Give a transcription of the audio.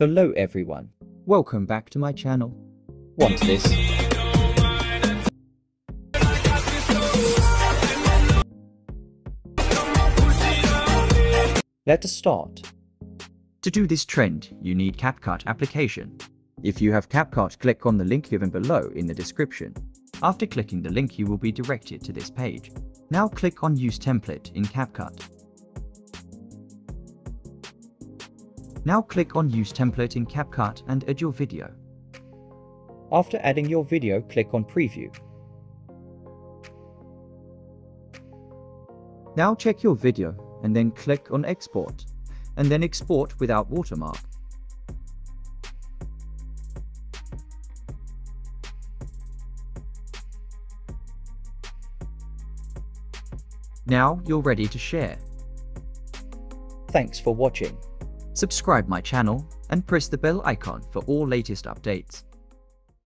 Hello everyone, welcome back to my channel. Want this? Let us start. To do this trend, you need CapCut application. If you have CapCut, click on the link given below in the description. After clicking the link, you will be directed to this page. Now click on Use Template in CapCut. Now click on Use Template in CapCut and add your video. After adding your video, click on Preview. Now check your video and then click on Export, and then export without watermark. Now you're ready to share. Thanks for watching. Subscribe my channel and press the bell icon for all latest updates.